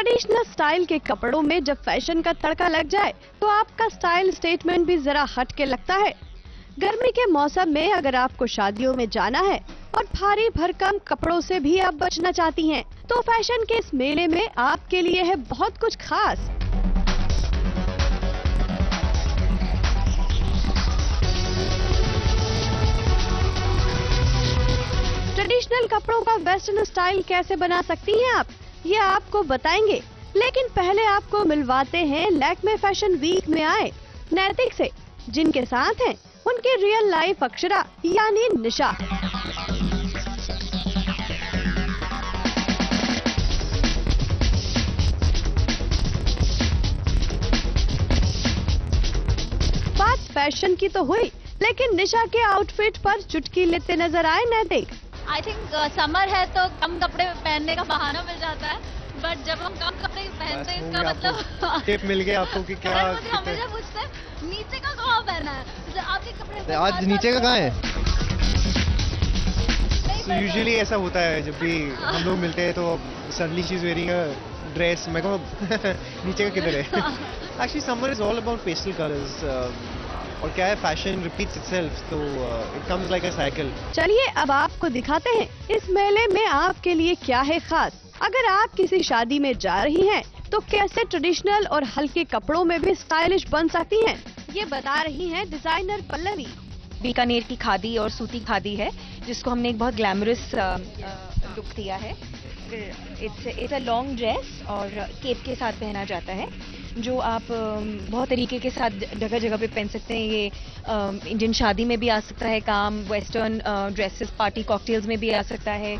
Traditional style के कपड़ों में जब फ़ैशन का तड़का लग जाए तो आपका स्टाइल स्टेटमेंट भी जरा हट के लगता है। गर्मी के मौसम में अगर आपको शादियों में जाना है और भारी भरकम कपड़ों से भी आप बचना चाहती हैं, तो फ़ैशन के इस मेले में आपके लिए है बहुत कुछ खास। ट्रेडिशनल कपड़ों का वेस्टर्न स्टाइल कैसे बना सकती हैं आप? ये आपको बताएँगे। लेकिन पहले आपको मिलवाते हैं लैक्मे फ़ैशन वीक में आए, नैतिक से, जिनके साथ हैं उनके रियल लाइफ अक्षरा, यानी निशा। बात फ़ैशन की तो हुई, लेकिन निशा के आउटफिट पर चुटकी लेते नज़र आए नैतिक। आई थिंक समर है तो कम कपड़े पहनने का बहाना मिल जाता है बट जब हम कम कपड़े पहनते हैं इसका मतलब टिप मिल गया आपको कि क्या मुझे हमेशा पूछते हैं नीचे का कहाँ पहना है? आपके कपड़े आज नीचे का कहाँ है? यूजुअली ऐसा होता है जब भी हम लोग मिलते हैं तो suddenly she is wearing dress मैं को नीचे का किधर है? Actually summer is all about pastel colours और क्या है फ़ैशन रिपीट्स इटसेल्फ तो it comes like a cycle चलिए अब आपको दिखाते हैं इस मेले में आपके लिए क्या है खास? अगर आप किसी शादी में जा रही हैं, तो कैसे ट्रेडिशनल और हल्के कपड़ों में भी स्टाइलिश बन सकती हैं, ये बता रही हैं डिज़ाइनर पल्लवी। बीकानेर की खादी और सूती खादी है जिसको हमने एक बहुत ग्लैमरस लुक दिया है। It's it's a long dress और केप के साथ पहना जाता है। जो आप बहुत तरीके के साथ जगह जगह पे पहन सकते हैं। ये इंडियन शादी में भी आ सकता है काम वेस्टर्न ड्रेसेस पार्टी कॉकटेल्स में भी आ सकता है।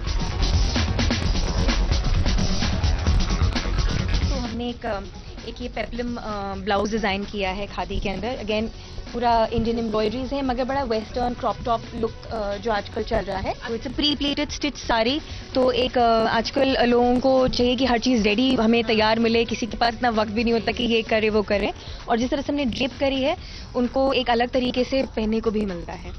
तो हमने एक एक ये पेप्लम ब्लाउज डिज़ाइन किया है खादी के अंदर। अगेन पूरा इंडियन एम्ब्रॉयडरीज है मगर बड़ा वेस्टर्न क्रॉप टॉप लुक जो आजकल चल रहा है। It's pre pleated stitch sari. तो एक अ, आजकल लोगों को चाहिए कि हर चीज़ रेडी हमें तैयार मिले किसी के पास इतना वक्त भी नहीं होता कि ये करे वो करे। और जिस तरह से हमने ड्रिप करी है उनको एक अलग तरीके से पहनने को भी मिलता है।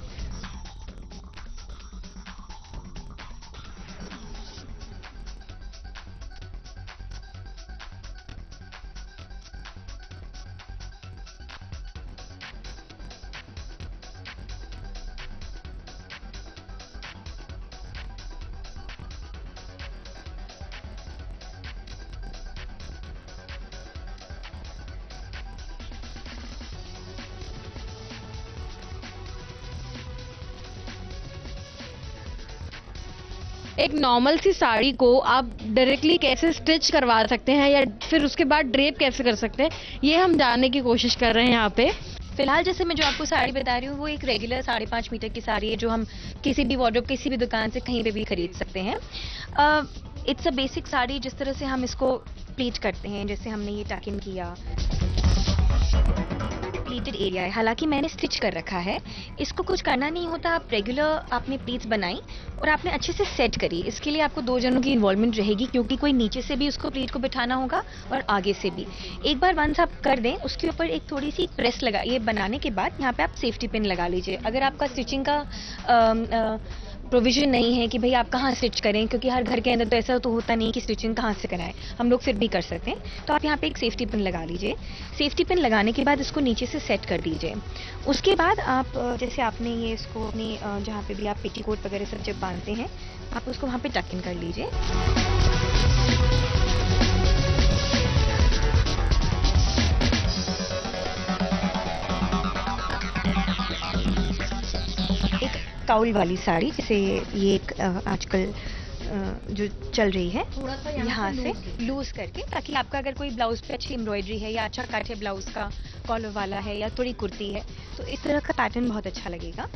एक नॉर्मल सी साड़ी को आप डायरेक्टली कैसे स्टिच करवा सकते हैं या फिर उसके बाद ड्रेप कैसे कर सकते हैं, ये हम जानने की कोशिश कर रहे हैं यहाँ पे। फ़िलहाल जैसे मैं जो आपको साड़ी बता रही हूँ, वो एक रेगुलर साढ़े पाँच मीटर की साड़ी है, जो हम किसी भी वार्डरोब किसी भी दुकान से कहीं पे भी खरीद सकते हैं। इट्स अ बेसिक साड़ी, जिस तरह से हम इसको प्लीट करते हैं, जैसे हमने ये टैकिन किया प्लीटेड एरिया है। हालाँकि मैंने स्टिच कर रखा है। इसको कुछ करना नहीं होता। आप रेगुलर आपने प्लीट्स बनाई और आपने अच्छे से सेट करी। इसके लिए आपको दो जनों की इन्वॉल्वमेंट रहेगी क्योंकि कोई नीचे से भी उसको प्लीट को बिठाना होगा और आगे से भी। एक बार वंस आप कर दें उसके ऊपर एक थोड़ी सी प्रेस लगा ये बनाने के बाद यहाँ पे आप सेफ्टी पिन लगा लीजिए। अगर आपका स्टिचिंग का अम, अ, प्रोविज़न नहीं है कि भाई आप कहाँ स्टिच करें, क्योंकि हर घर के अंदर तो ऐसा तो होता नहीं कि स्टिचिंग कहाँ से कराएँ। हम लोग फिर भी कर सकते हैं। तो आप यहाँ पे एक सेफ्टी पिन लगा लीजिए। सेफ्टी पिन लगाने के बाद इसको नीचे से सेट कर दीजिए। उसके बाद आप, जैसे आपने ये इसको अपने जहाँ पे भी आप पेटीकोट वगैरह सब जब बांधते हैं, आप उसको वहाँ पर टक इन कर लीजिए। काउल वाली साड़ी जिसे ये एक आजकल जो चल रही है थोड़ा सा यहाँ से लूज करके ताकि आपका अगर कोई ब्लाउज पे अच्छी एम्ब्रॉयडरी है या अच्छा कट है ब्लाउज का कॉलर वाला है या थोड़ी कुर्ती है तो इस तरह का पैटर्न बहुत अच्छा लगेगा।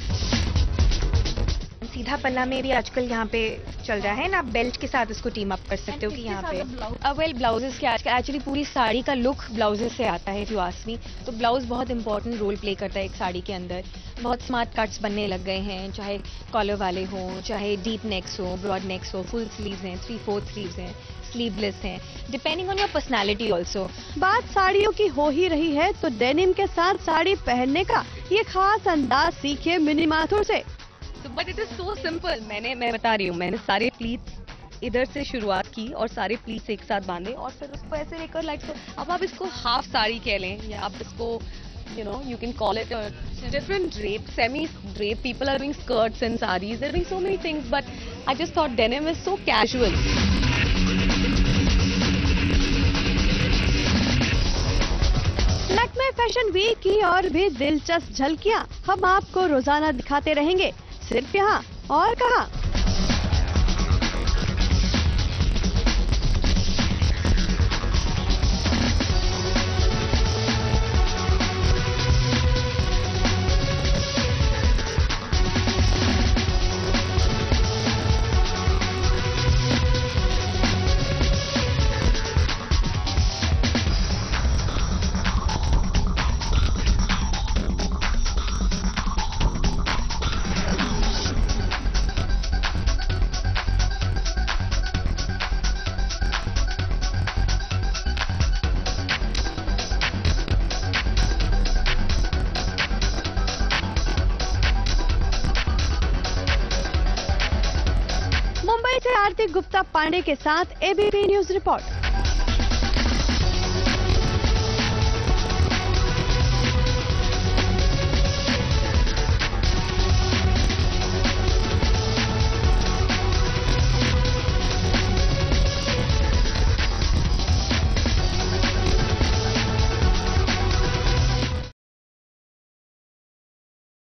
सीधा पल्ला में भी आजकल यहाँ पे चल रहा है ना? आप बेल्ट के साथ इसको टीम अप कर सकते हो कि यहाँ पे। अब वेल ब्लाउजेस के आजकल एक्चुअली पूरी साड़ी का लुक ब्लाउजेस से आता है यू आस्क मी तो ब्लाउज बहुत इंपॉर्टेंट रोल प्ले करता है एक साड़ी के अंदर। बहुत स्मार्ट कट्स बनने लग गए हैं चाहे कॉलर वाले हों चाहे डीप नेक्स हो ब्रॉड नेक्स हो फुल स्लीव्स हैं थ्री फोर्थ स्लीव्स हैं स्लीवलेस हैं depending on your personality also बात साड़ियों की हो ही रही है तो डेनिम के साथ साड़ी पहनने का ये खास अंदाज सीखे मिनी माथुर से। But it is so simple मैंने मैं बता रही हूँ मैंने सारे प्लीट्स इधर से शुरुआत की और सारे प्लीट्स एक साथ बांधे और फिर उसको ऐसे लेकर लाइक like, अब आप इसको हाफ़ साड़ी कह लें या आप इसको you know you can call it different drape semi drape people are being skirts and saris are being so many things but I just thought denim is so casual Lucknow fashion week की और भी दिलचस्प झलकियाँ। हम आपको रोज़ाना दिखाते रहेंगे। सिर्फ़ यहाँ। और कहा? आरती गुप्ता पांडे के साथ एबीपी न्यूज़ रिपोर्ट।